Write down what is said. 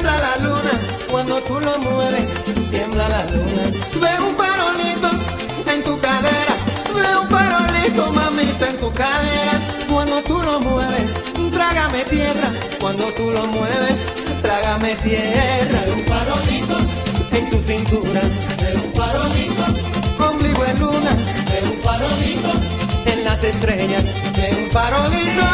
tiembla la luna, cuando tú lo mueves, tiembla la luna. Ve un farolito en tu cadera, ve un farolito, mamita, en tu cadera. Cuando tú lo mueves, trágame tierra, cuando tú lo mueves, trágame tierra. Ve un farolito en tu cintura, ve un farolito, ombligo en luna, ve un farolito en las estrellas, ve un farolito.